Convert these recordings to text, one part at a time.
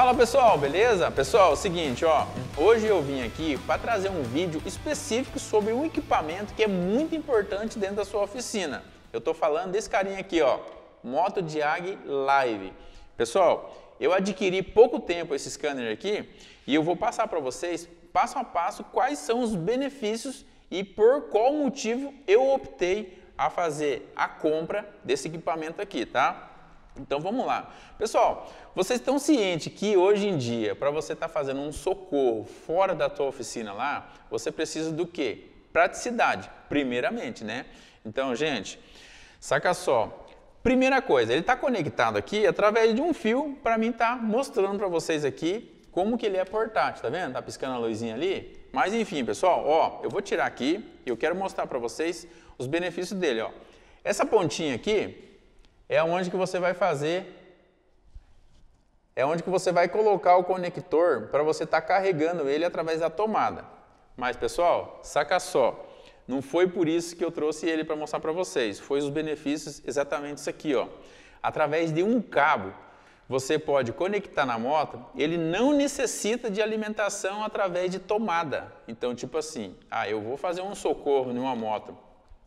Fala pessoal, beleza? Pessoal, é o seguinte, ó, hoje eu vim aqui para trazer um vídeo específico sobre um equipamento que é muito importante dentro da sua oficina. Eu estou falando desse carinha aqui, ó, Moto Diag Live. Pessoal, eu adquiri pouco tempo esse scanner aqui e eu vou passar para vocês passo a passo quais são os benefícios e por qual motivo eu optei a fazer a compra desse equipamento aqui, tá? Então vamos lá. Pessoal, vocês estão cientes que hoje em dia, para você estar tá fazendo um socorro fora da tua oficina lá, você precisa do quê? Praticidade, primeiramente, né? Então, gente, saca só. Primeira coisa, ele está conectado aqui através de um fio para mim estar tá mostrando para vocês aqui como que ele é portátil, tá vendo? Tá piscando a luzinha ali? Mas enfim, pessoal, ó, eu vou tirar aqui e eu quero mostrar para vocês os benefícios dele, ó. Essa pontinha aqui, é onde que você vai fazer é onde que você vai colocar o conector para você estar tá carregando ele através da tomada. Mas pessoal, saca só, não foi por isso que eu trouxe ele para mostrar para vocês, foi os benefícios exatamente isso aqui, ó. Através de um cabo, você pode conectar na moto, ele não necessita de alimentação através de tomada. Então, tipo assim, ah, eu vou fazer um socorro numa moto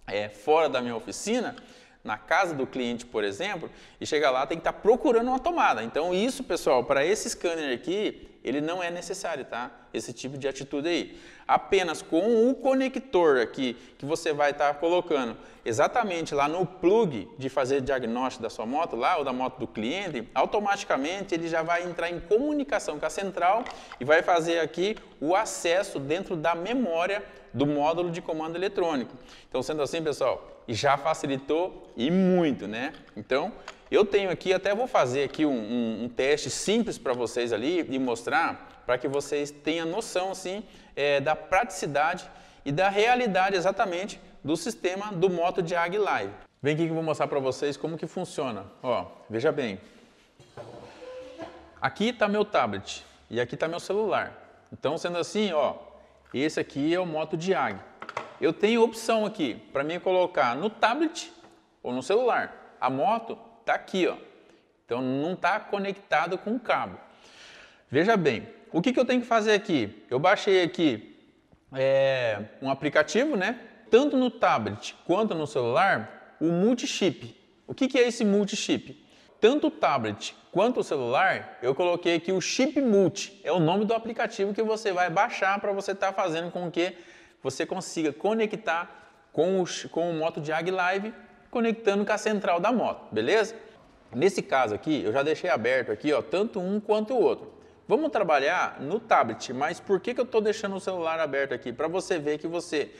é, fora da minha oficina, na casa do cliente, por exemplo, e chegar lá tem que estar tá procurando uma tomada. Então isso, pessoal, para esse scanner aqui, ele não é necessário, tá? Esse tipo de atitude aí. Apenas com o conector aqui que você vai estar tá colocando exatamente lá no plug de fazer diagnóstico da sua moto, lá ou da moto do cliente, automaticamente ele já vai entrar em comunicação com a central e vai fazer aqui o acesso dentro da memória do módulo de comando eletrônico. Então, sendo assim, pessoal, já facilitou e muito, né? Então, eu tenho aqui, até vou fazer aqui um, um, um teste simples para vocês ali e mostrar para que vocês tenham noção, assim, é, da praticidade e da realidade exatamente do sistema do Moto Diag Live. Vem aqui que eu vou mostrar para vocês como que funciona. Ó, veja bem. Aqui está meu tablet e aqui está meu celular. Então, sendo assim, ó, esse aqui é o Moto Diag. Eu tenho opção aqui para mim colocar no tablet ou no celular. A moto está aqui, ó. Então não está conectado com o cabo. Veja bem, o que, que eu tenho que fazer aqui? Eu baixei aqui é, um aplicativo, né? Tanto no tablet quanto no celular, o multi-chip. O que, que é esse multi-chip? Tanto o tablet quanto o celular, eu coloquei aqui o Chip Multi. É o nome do aplicativo que você vai baixar para você estar tá fazendo com que você consiga conectar com o, com o Moto Jag Live, conectando com a central da moto, beleza? Nesse caso aqui, eu já deixei aberto aqui, ó, tanto um quanto o outro. Vamos trabalhar no tablet, mas por que, que eu estou deixando o celular aberto aqui? Para você ver que você,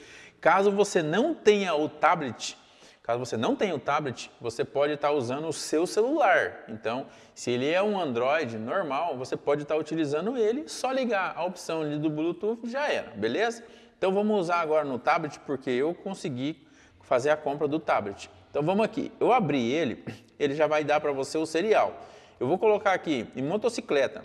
caso você não tenha o tablet, Caso você não tenha o tablet, você pode estar usando o seu celular. Então, se ele é um Android normal, você pode estar utilizando ele, só ligar a opção do Bluetooth já era, beleza? Então vamos usar agora no tablet porque eu consegui fazer a compra do tablet. Então vamos aqui, eu abri ele, ele já vai dar para você o serial. Eu vou colocar aqui em motocicleta.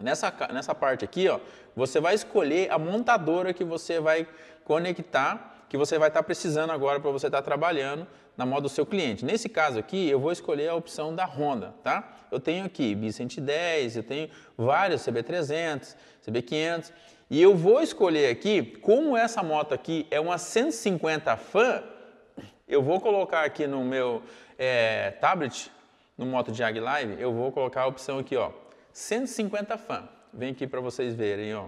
Nessa, nessa parte aqui, ó, você vai escolher a montadora que você vai conectar que você vai estar precisando agora para você estar trabalhando na moto do seu cliente. Nesse caso aqui, eu vou escolher a opção da Honda, tá? Eu tenho aqui B110, eu tenho vários CB300, CB500, e eu vou escolher aqui, como essa moto aqui é uma 150 Fan, eu vou colocar aqui no meu é, tablet, no Moto Jag Live, eu vou colocar a opção aqui, ó, 150 Fan. Vem aqui para vocês verem, ó,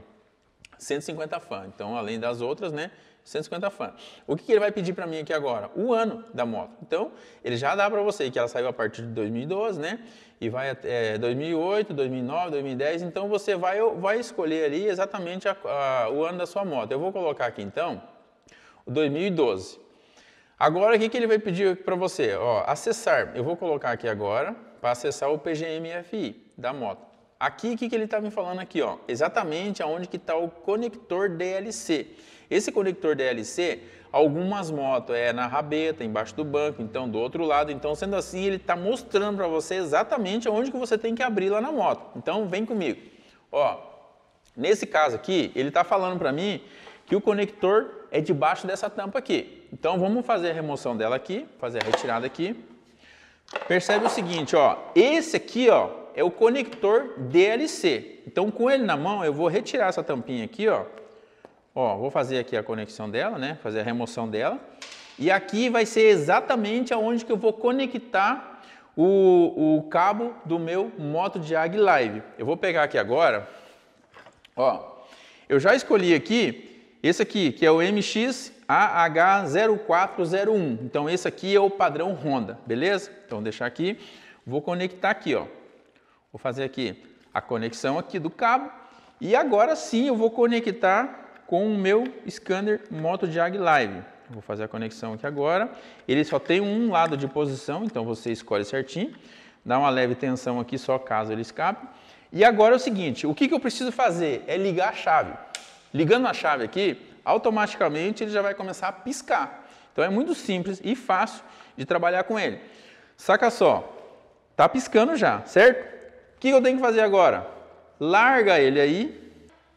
150 Fan. Então, além das outras, né, 150 fãs. O que, que ele vai pedir para mim aqui agora? O ano da moto. Então, ele já dá para você que ela saiu a partir de 2012, né? E vai até 2008, 2009, 2010. Então, você vai, vai escolher ali exatamente a, a, o ano da sua moto. Eu vou colocar aqui, então, o 2012. Agora, o que, que ele vai pedir para você? Ó, acessar. Eu vou colocar aqui agora para acessar o PGM-FI da moto. Aqui, o que, que ele está me falando aqui? Ó? Exatamente aonde que está o conector DLC. Esse conector DLC, algumas motos é na rabeta, embaixo do banco, então do outro lado. Então, sendo assim, ele está mostrando para você exatamente aonde que você tem que abrir lá na moto. Então, vem comigo. Ó, nesse caso aqui, ele está falando para mim que o conector é debaixo dessa tampa aqui. Então, vamos fazer a remoção dela aqui, fazer a retirada aqui. Percebe o seguinte, ó, esse aqui, ó, é o conector DLC. Então, com ele na mão, eu vou retirar essa tampinha aqui, ó. Ó, vou fazer aqui a conexão dela, né? Fazer a remoção dela. E aqui vai ser exatamente aonde que eu vou conectar o, o cabo do meu Moto Jag Live. Eu vou pegar aqui agora, ó. Eu já escolhi aqui esse aqui, que é o MX AH0401. Então esse aqui é o padrão Honda, beleza? Então deixar aqui, vou conectar aqui, ó. Vou fazer aqui a conexão aqui do cabo e agora sim eu vou conectar com o meu scanner MotoJag Live. Vou fazer a conexão aqui agora. Ele só tem um lado de posição, então você escolhe certinho. Dá uma leve tensão aqui só caso ele escape. E agora é o seguinte, o que, que eu preciso fazer? É ligar a chave. Ligando a chave aqui, automaticamente ele já vai começar a piscar. Então é muito simples e fácil de trabalhar com ele. Saca só, tá piscando já, certo? O que eu tenho que fazer agora? Larga ele aí.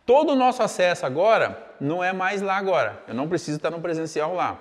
Todo o nosso acesso agora não é mais lá agora. Eu não preciso estar no presencial lá.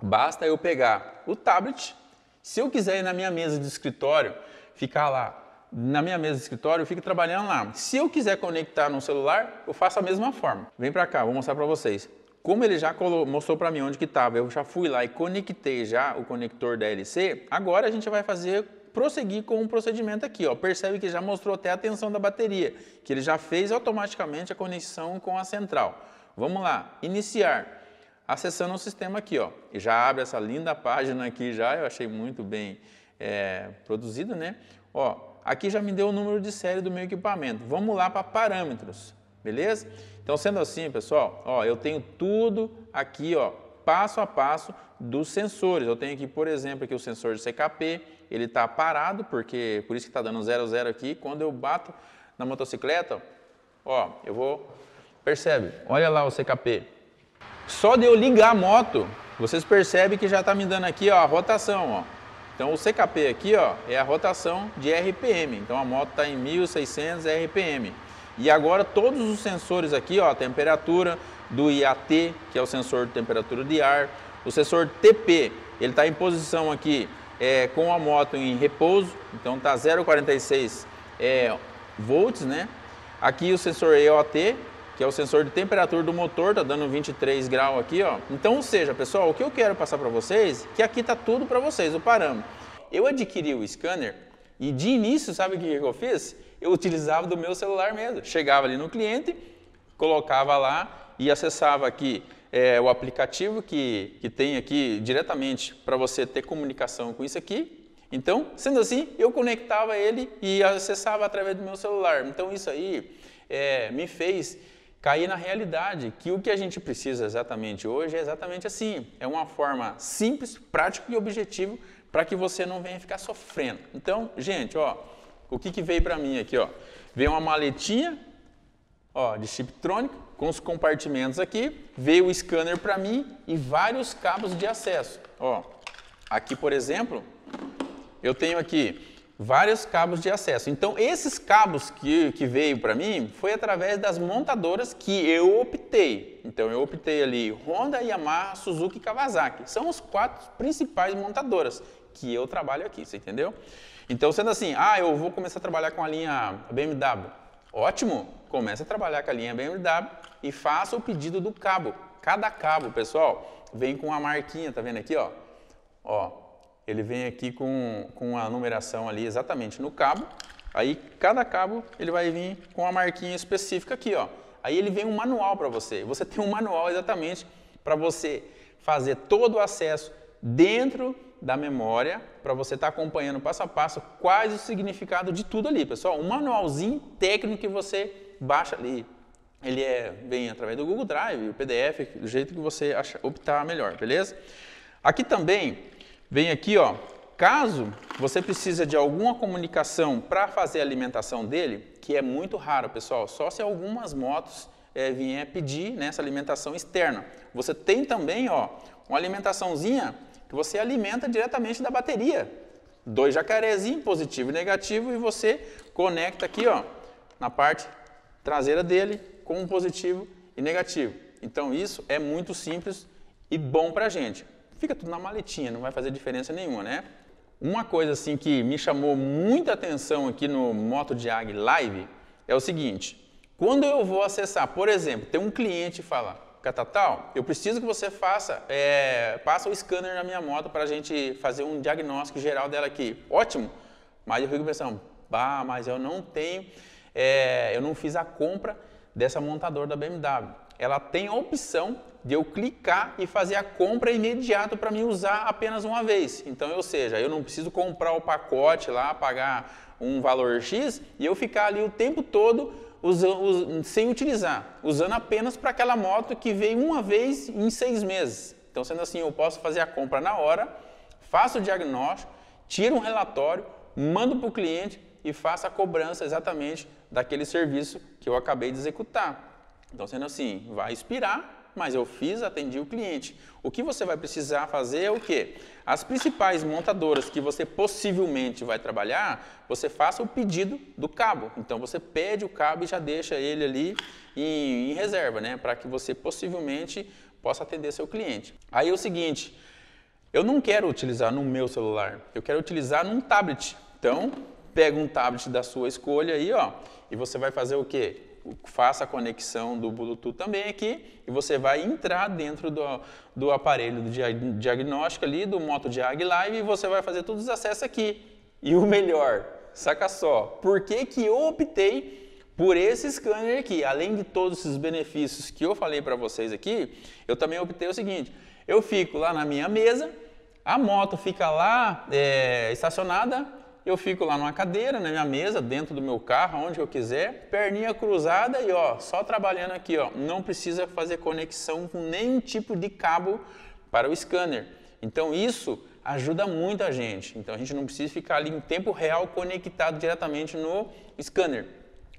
Basta eu pegar o tablet. Se eu quiser ir na minha mesa de escritório, ficar lá na minha mesa de escritório, eu fico trabalhando lá. Se eu quiser conectar no celular, eu faço a mesma forma. Vem para cá, vou mostrar para vocês. Como ele já mostrou para mim onde que estava, eu já fui lá e conectei já o conector da LC, agora a gente vai fazer prosseguir com o um procedimento aqui. Ó. Percebe que já mostrou até a tensão da bateria, que ele já fez automaticamente a conexão com a central. Vamos lá, iniciar. Acessando o sistema aqui, ó. Já abre essa linda página aqui já, eu achei muito bem é, produzido, né? Ó, aqui já me deu o número de série do meu equipamento. Vamos lá para parâmetros, beleza? Então, sendo assim, pessoal, ó, eu tenho tudo aqui, ó, passo a passo dos sensores. Eu tenho aqui, por exemplo, aqui o sensor de CKP, ele está parado, porque por isso que está dando 0, 0 aqui. Quando eu bato na motocicleta, ó, eu vou, percebe, olha lá o CKP. Só de eu ligar a moto, vocês percebem que já está me dando aqui ó, a rotação, ó. Então o CKP aqui ó, é a rotação de RPM, então a moto está em 1600 RPM. E agora todos os sensores aqui, ó, temperatura do IAT, que é o sensor de temperatura de ar, o sensor TP, ele está em posição aqui é, com a moto em repouso, então está 0,46 é, volts, né? Aqui o sensor EOT, que é o sensor de temperatura do motor, está dando 23 graus aqui, ó. Então, ou seja, pessoal, o que eu quero passar para vocês, que aqui está tudo para vocês, o parâmetro. Eu adquiri o scanner e de início, sabe o que eu fiz? eu utilizava do meu celular mesmo. Chegava ali no cliente, colocava lá e acessava aqui é, o aplicativo que, que tem aqui diretamente para você ter comunicação com isso aqui. Então, sendo assim, eu conectava ele e acessava através do meu celular. Então, isso aí é, me fez cair na realidade que o que a gente precisa exatamente hoje é exatamente assim. É uma forma simples, prática e objetiva para que você não venha ficar sofrendo. Então, gente, ó, o que, que veio para mim aqui? Ó? Veio uma maletinha ó, de chiptrônica com os compartimentos aqui, veio o scanner para mim e vários cabos de acesso. Ó, aqui, por exemplo, eu tenho aqui vários cabos de acesso. Então, esses cabos que, que veio para mim foi através das montadoras que eu optei. Então, eu optei ali Honda, Yamaha, Suzuki e Kawasaki. São os quatro principais montadoras que eu trabalho aqui, você entendeu? Então, sendo assim, ah, eu vou começar a trabalhar com a linha BMW. Ótimo, comece a trabalhar com a linha BMW e faça o pedido do cabo. Cada cabo, pessoal, vem com a marquinha, tá vendo aqui, ó? Ó, ele vem aqui com, com a numeração ali exatamente no cabo. Aí, cada cabo, ele vai vir com a marquinha específica aqui, ó. Aí ele vem um manual para você. Você tem um manual exatamente para você fazer todo o acesso dentro da memória para você estar tá acompanhando passo a passo quais o significado de tudo ali, pessoal. Um manualzinho técnico que você baixa ali. Ele é, vem através do Google Drive, o PDF, do jeito que você acha, optar melhor, beleza? Aqui também vem aqui, ó, caso você precisa de alguma comunicação para fazer a alimentação dele, que é muito raro, pessoal, só se algumas motos é, vier pedir nessa né, alimentação externa. Você tem também, ó, uma alimentaçãozinha que você alimenta diretamente da bateria. Dois jacarezinhos, positivo e negativo, e você conecta aqui ó, na parte traseira dele com um positivo e negativo. Então isso é muito simples e bom para a gente. Fica tudo na maletinha, não vai fazer diferença nenhuma, né? Uma coisa assim que me chamou muita atenção aqui no Moto Diag Live é o seguinte: quando eu vou acessar, por exemplo, tem um cliente e fala, Catatal, eu preciso que você faça, é, passa o scanner na minha moto para a gente fazer um diagnóstico geral dela aqui. Ótimo, mas eu fico pensando, bah, mas eu não tenho, é, eu não fiz a compra dessa montadora da BMW. Ela tem a opção de eu clicar e fazer a compra imediato para me usar apenas uma vez. Então, ou seja, eu não preciso comprar o pacote lá, pagar um valor X e eu ficar ali o tempo todo sem utilizar, usando apenas para aquela moto que veio uma vez em seis meses. Então, sendo assim, eu posso fazer a compra na hora, faço o diagnóstico, tiro um relatório, mando para o cliente e faço a cobrança exatamente daquele serviço que eu acabei de executar. Então, sendo assim, vai expirar, mas eu fiz, atendi o cliente. O que você vai precisar fazer é o quê? As principais montadoras que você possivelmente vai trabalhar, você faça o pedido do cabo. Então você pede o cabo e já deixa ele ali em, em reserva, né? Para que você possivelmente possa atender seu cliente. Aí é o seguinte, eu não quero utilizar no meu celular, eu quero utilizar num tablet. Então, pega um tablet da sua escolha aí, ó, e você vai fazer o quê? Faça a conexão do Bluetooth também aqui e você vai entrar dentro do, do aparelho do diagnóstico ali, do Moto Diag Live e você vai fazer todos os acessos aqui. E o melhor, saca só, por que, que eu optei por esse scanner aqui? Além de todos esses benefícios que eu falei para vocês aqui, eu também optei o seguinte, eu fico lá na minha mesa, a moto fica lá é, estacionada, eu fico lá numa cadeira, na minha mesa, dentro do meu carro, onde eu quiser, perninha cruzada e ó, só trabalhando aqui, ó, não precisa fazer conexão com nenhum tipo de cabo para o scanner. Então isso ajuda muito a gente. Então a gente não precisa ficar ali em tempo real conectado diretamente no scanner.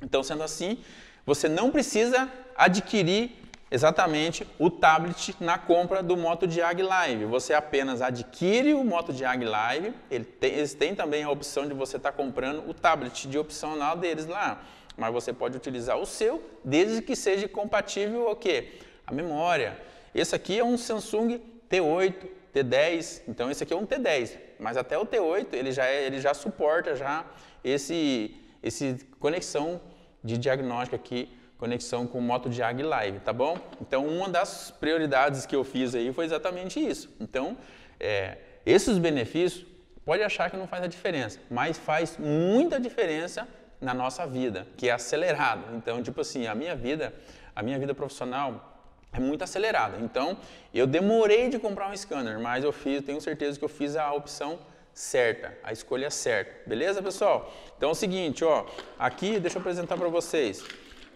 Então sendo assim, você não precisa adquirir exatamente o tablet na compra do Moto Diag Live. Você apenas adquire o Moto Diag Live, ele tem, eles têm também a opção de você estar tá comprando o tablet de opcional deles lá, mas você pode utilizar o seu, desde que seja compatível o quê? A memória. Esse aqui é um Samsung T8, T10, então esse aqui é um T10, mas até o T8 ele já, é, ele já suporta já esse, esse conexão de diagnóstico aqui conexão com o Moto Jag Live, tá bom? Então, uma das prioridades que eu fiz aí foi exatamente isso. Então, é, esses benefícios, pode achar que não faz a diferença, mas faz muita diferença na nossa vida, que é acelerado. Então, tipo assim, a minha vida, a minha vida profissional é muito acelerada. Então, eu demorei de comprar um scanner, mas eu fiz, tenho certeza que eu fiz a opção certa, a escolha certa. Beleza, pessoal? Então é o seguinte, ó, aqui deixa eu apresentar para vocês.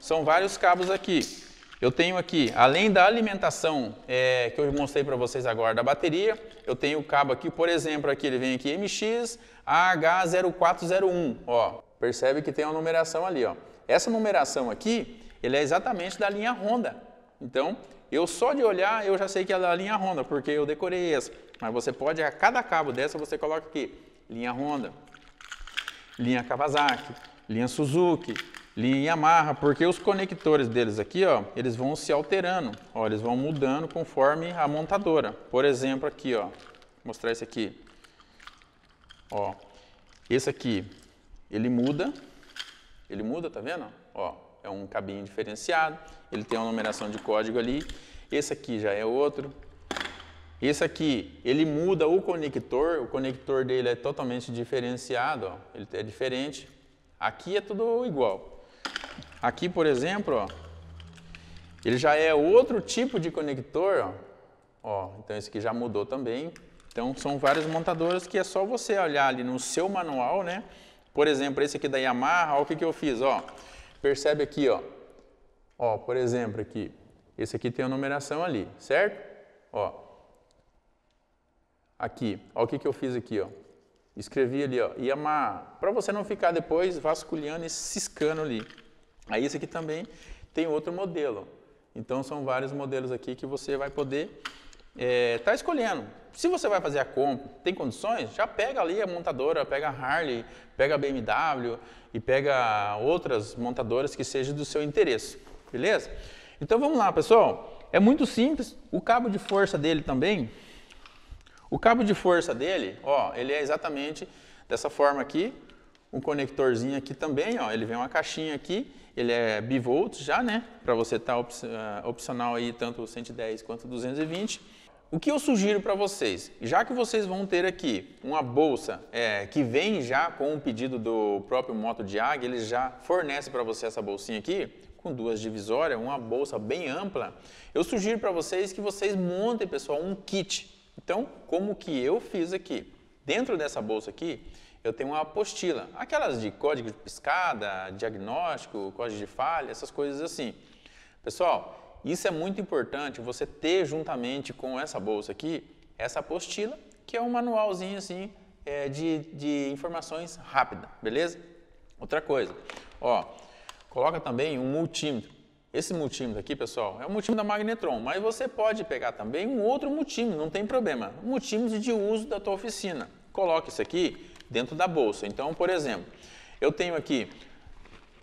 São vários cabos aqui. Eu tenho aqui, além da alimentação é, que eu mostrei para vocês agora da bateria, eu tenho o cabo aqui, por exemplo, aqui ele vem aqui MX AH0401, ó, percebe que tem uma numeração ali, ó. Essa numeração aqui, ele é exatamente da linha Honda. Então, eu só de olhar, eu já sei que é da linha Honda, porque eu decorei essa. Mas você pode, a cada cabo dessa, você coloca aqui, linha Honda, linha Kawasaki, linha Suzuki, linha Yamaha, porque os conectores deles aqui, ó, eles vão se alterando, ó, eles vão mudando conforme a montadora. Por exemplo, aqui, ó, vou mostrar esse aqui, ó, esse aqui, ele muda, ele muda, tá vendo? Ó, é um cabinho diferenciado, ele tem uma numeração de código ali. Esse aqui já é outro. Esse aqui, ele muda o conector, o conector dele é totalmente diferenciado, ó, ele é diferente. Aqui é tudo igual. Aqui, por exemplo, ó, ele já é outro tipo de conector, ó. ó. Então esse aqui já mudou também. Então são várias montadoras que é só você olhar ali no seu manual, né? Por exemplo, esse aqui da Yamaha, olha o que, que eu fiz, ó. Percebe aqui, ó. Ó, por exemplo, aqui. Esse aqui tem a numeração ali, certo? Ó. Aqui, ó o que, que eu fiz aqui, ó. Escrevi ali, ó, Yamaha, para você não ficar depois vasculhando e ciscando ali. Aí esse aqui também tem outro modelo. Então são vários modelos aqui que você vai poder estar é, tá escolhendo. Se você vai fazer a compra, tem condições, já pega ali a montadora, pega a Harley, pega a BMW e pega outras montadoras que sejam do seu interesse, beleza? Então vamos lá, pessoal. É muito simples. O cabo de força dele também, O cabo de força dele, ó, ele é exatamente dessa forma aqui, um conectorzinho aqui também, ó, ele vem uma caixinha aqui, ele é bivolts já, né, para você estar tá eh, opcional aí tanto 110 quanto 220. O que eu sugiro para vocês, já que vocês vão ter aqui uma bolsa é, que vem já com o pedido do próprio Moto Diag, ele já fornece para você essa bolsinha aqui, com duas divisórias, uma bolsa bem ampla, eu sugiro para vocês que vocês montem, pessoal, um kit. Então, como que eu fiz aqui? Dentro dessa bolsa aqui, eu tenho uma apostila, aquelas de código de piscada, diagnóstico, código de falha, essas coisas assim. Pessoal, isso é muito importante, você ter juntamente com essa bolsa aqui, essa apostila, que é um manualzinho assim é, de, de informações rápida, beleza? Outra coisa, ó, coloca também um multímetro. Esse multímetro aqui, pessoal, é o multímetro da Magnetron, mas você pode pegar também um outro multímetro, não tem problema. Multímetro de uso da tua oficina. Coloque isso aqui dentro da bolsa. Então, por exemplo, eu tenho aqui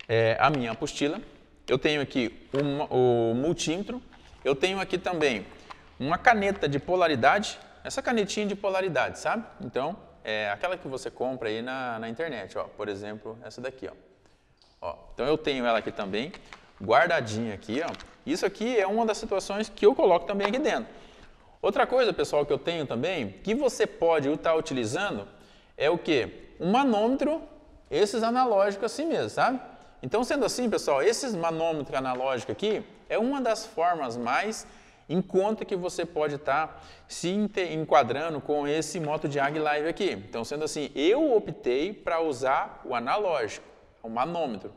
é, a minha apostila, eu tenho aqui o, o multímetro, eu tenho aqui também uma caneta de polaridade, essa canetinha de polaridade, sabe? Então, é aquela que você compra aí na, na internet, ó, por exemplo, essa daqui, ó. ó. Então, eu tenho ela aqui também, guardadinha aqui, ó. Isso aqui é uma das situações que eu coloco também aqui dentro. Outra coisa, pessoal, que eu tenho também, que você pode estar utilizando, é o que? Um manômetro, esses analógicos assim mesmo, sabe? Então, sendo assim, pessoal, esses manômetros analógicos aqui é uma das formas mais em conta que você pode estar se enquadrando com esse Moto Diag Live aqui. Então, sendo assim, eu optei para usar o analógico, o manômetro.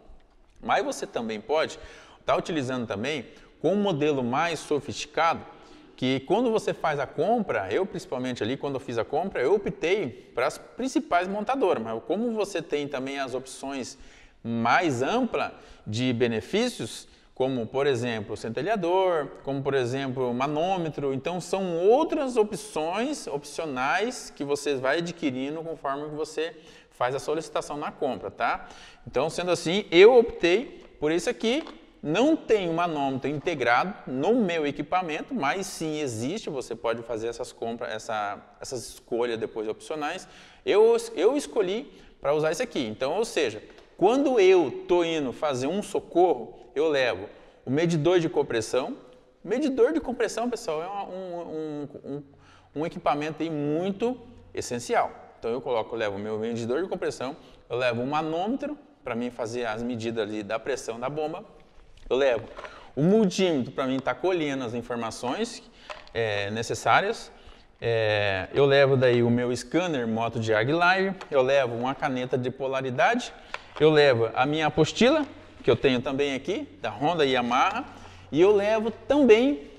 Mas você também pode estar utilizando também com um modelo mais sofisticado, que quando você faz a compra, eu principalmente ali, quando eu fiz a compra, eu optei para as principais montadoras, mas como você tem também as opções mais ampla de benefícios, como por exemplo centelhador, como por exemplo manômetro. Então são outras opções opcionais que você vai adquirindo conforme você faz a solicitação na compra, tá? Então sendo assim, eu optei por isso aqui. Não tem um manômetro integrado no meu equipamento, mas sim existe. Você pode fazer essas compras, essa, essas escolhas depois opcionais. Eu, eu escolhi para usar esse aqui. Então, ou seja, quando eu estou indo fazer um socorro, eu levo o medidor de compressão. Medidor de compressão, pessoal, é um, um, um, um equipamento muito essencial. Então eu coloco, eu levo o meu medidor de compressão, eu levo um manômetro para mim fazer as medidas ali da pressão da bomba, eu levo o multímetro para mim estar tá colhendo as informações é, necessárias, é, eu levo daí o meu scanner moto de Aguilar, eu levo uma caneta de polaridade, eu levo a minha apostila, que eu tenho também aqui, da Honda Yamaha, e eu levo também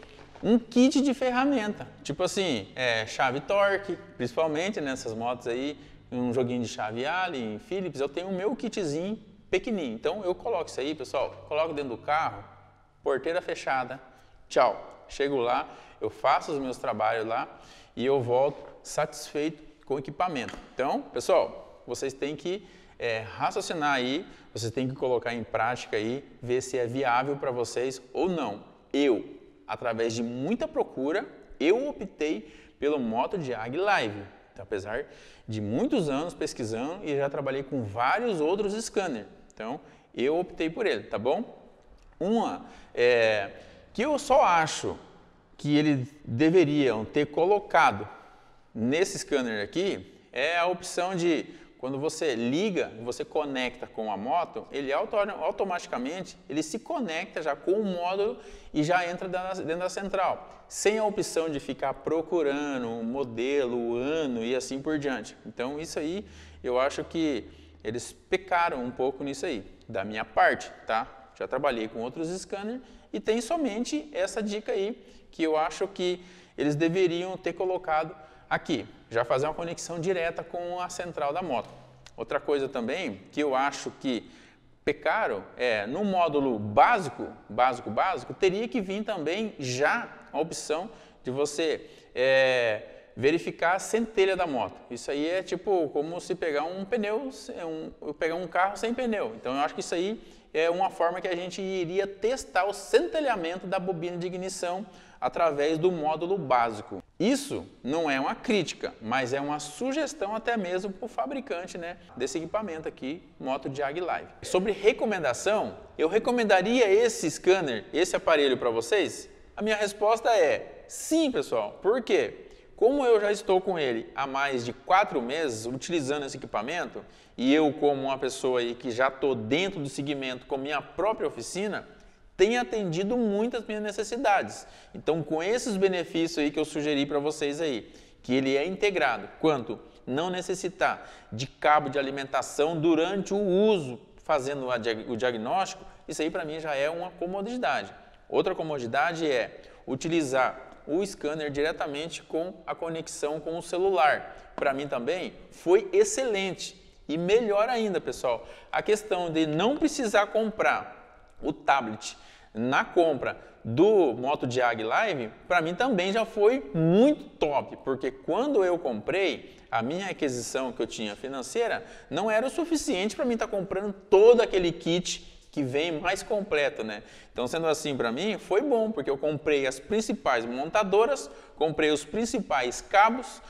um kit de ferramenta, tipo assim, é, chave torque, principalmente nessas motos aí, um joguinho de chave Allen, Philips, eu tenho o meu kitzinho pequenininho. Então eu coloco isso aí, pessoal, coloco dentro do carro, porteira fechada, tchau. Chego lá, eu faço os meus trabalhos lá e eu volto satisfeito com o equipamento. Então, pessoal, vocês têm que é, raciocinar aí, vocês têm que colocar em prática aí, ver se é viável para vocês ou não. Eu, através de muita procura, eu optei pelo Moto Ag Live. Apesar de muitos anos pesquisando e já trabalhei com vários outros scanners. Então, eu optei por ele, tá bom? Uma é, que eu só acho que eles deveriam ter colocado nesse scanner aqui é a opção de quando você liga, você conecta com a moto, ele auto automaticamente ele se conecta já com o módulo e já entra dentro da central, sem a opção de ficar procurando o modelo, o ano e assim por diante. Então isso aí eu acho que eles pecaram um pouco nisso aí, da minha parte, tá? Já trabalhei com outros scanners e tem somente essa dica aí que eu acho que eles deveriam ter colocado aqui, já fazer uma conexão direta com a central da moto. Outra coisa também que eu acho que pecaram é no módulo básico, básico, básico, teria que vir também já a opção de você é, verificar a centelha da moto. Isso aí é tipo como se pegar um pneu, um, pegar um carro sem pneu. Então eu acho que isso aí é uma forma que a gente iria testar o centelhamento da bobina de ignição através do módulo básico. Isso não é uma crítica, mas é uma sugestão até mesmo para o fabricante né, desse equipamento aqui, Moto Jag Live. Sobre recomendação, eu recomendaria esse scanner, esse aparelho para vocês? A minha resposta é sim, pessoal. Por quê? Como eu já estou com ele há mais de quatro meses utilizando esse equipamento, e eu como uma pessoa aí que já estou dentro do segmento com minha própria oficina, tem atendido muitas minhas necessidades. Então, com esses benefícios aí que eu sugeri para vocês aí, que ele é integrado, quanto não necessitar de cabo de alimentação durante o uso, fazendo o diagnóstico, isso aí para mim já é uma comodidade. Outra comodidade é utilizar o scanner diretamente com a conexão com o celular. Para mim também foi excelente. E melhor ainda, pessoal, a questão de não precisar comprar o tablet na compra do Moto Diag Live, para mim também já foi muito top, porque quando eu comprei, a minha aquisição que eu tinha financeira não era o suficiente para mim estar tá comprando todo aquele kit que vem mais completo, né? Então, sendo assim, para mim foi bom, porque eu comprei as principais montadoras, comprei os principais cabos,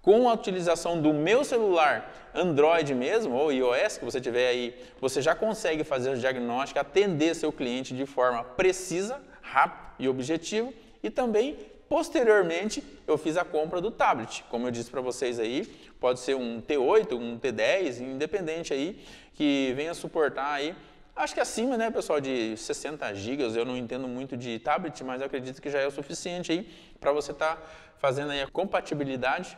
com a utilização do meu celular Android mesmo, ou iOS que você tiver aí, você já consegue fazer o diagnóstico, atender seu cliente de forma precisa, rápida e objetiva. E também, posteriormente, eu fiz a compra do tablet. Como eu disse para vocês aí, pode ser um T8, um T10, independente aí, que venha suportar aí Acho que acima, né, pessoal, de 60 GB, eu não entendo muito de tablet, mas acredito que já é o suficiente aí para você estar tá fazendo aí a compatibilidade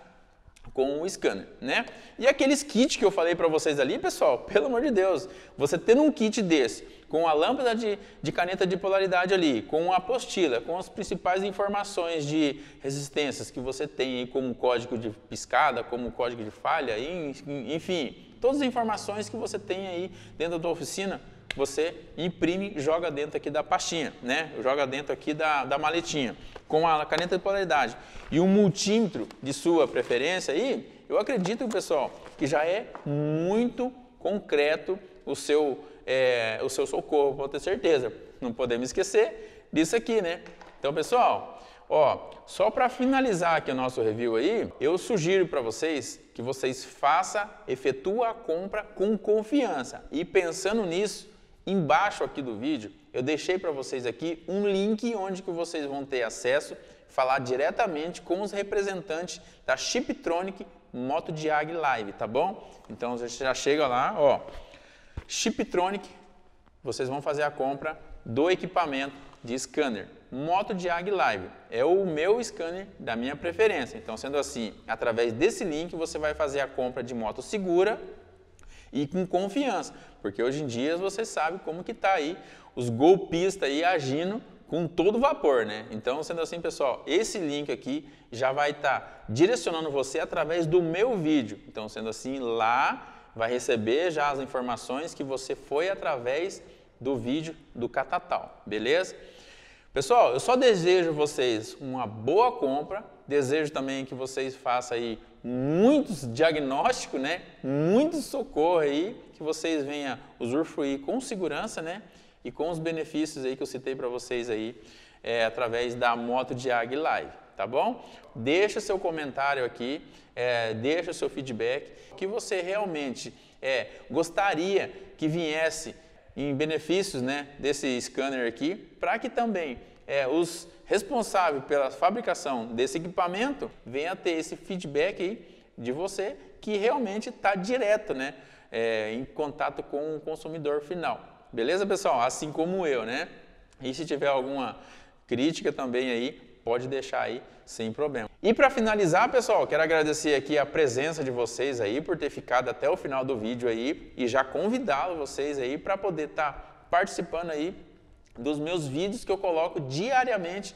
com o scanner, né? E aqueles kits que eu falei para vocês ali, pessoal, pelo amor de Deus, você tendo um kit desse, com a lâmpada de, de, caneta de polaridade ali, com a apostila, com as principais informações de resistências que você tem aí, como código de piscada, como código de falha, enfim, todas as informações que você tem aí dentro da tua oficina, você imprime e joga dentro aqui da pastinha, né? Joga dentro aqui da, da maletinha, com a caneta de polaridade. E um multímetro de sua preferência aí, eu acredito, pessoal, que já é muito concreto o seu, é, o seu socorro, pode ter certeza. Não podemos esquecer disso aqui, né? Então, pessoal, ó, só para finalizar aqui o nosso review aí, eu sugiro para vocês que vocês façam, efetuem a compra com confiança. E pensando nisso, Embaixo aqui do vídeo, eu deixei para vocês aqui um link onde que vocês vão ter acesso, falar diretamente com os representantes da Chiptronic Moto Diag Live, tá bom? Então você já chega lá, ó, Chiptronic, vocês vão fazer a compra do equipamento de scanner. Moto Diag Live é o meu scanner da minha preferência. Então, sendo assim, através desse link você vai fazer a compra de moto segura e com confiança, porque hoje em dia você sabe como que está aí os golpistas aí agindo com todo vapor, né? Então, sendo assim, pessoal, esse link aqui já vai estar tá direcionando você através do meu vídeo. Então, sendo assim, lá vai receber já as informações que você foi através do vídeo do Catatal, beleza? Pessoal, eu só desejo vocês uma boa compra, desejo também que vocês façam aí muitos diagnósticos, né? Muito socorro aí, que vocês venham usufruir com segurança, né? E com os benefícios aí que eu citei para vocês aí, é, através da Moto Diag Live, tá bom? Deixa seu comentário aqui, é, deixa seu feedback, que você realmente é, gostaria que viesse em benefícios né, desse scanner aqui, para que também é, os responsáveis pela fabricação desse equipamento venham ter esse feedback aí de você que realmente está direto né, é, em contato com o consumidor final. Beleza, pessoal? Assim como eu, né? E se tiver alguma crítica também aí, pode deixar aí sem problema. E para finalizar, pessoal, quero agradecer aqui a presença de vocês aí por ter ficado até o final do vídeo aí e já convidá-lo vocês aí para poder estar tá participando aí dos meus vídeos que eu coloco diariamente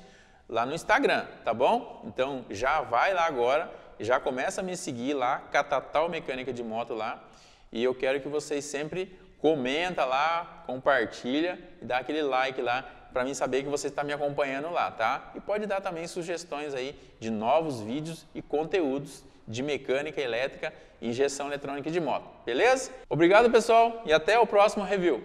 lá no Instagram, tá bom? Então já vai lá agora, já começa a me seguir lá, Catatal Mecânica de Moto lá, e eu quero que vocês sempre comenta lá, compartilha e dá aquele like lá para mim saber que você está me acompanhando lá, tá? E pode dar também sugestões aí de novos vídeos e conteúdos de mecânica elétrica e injeção eletrônica de moto, beleza? Obrigado pessoal e até o próximo review.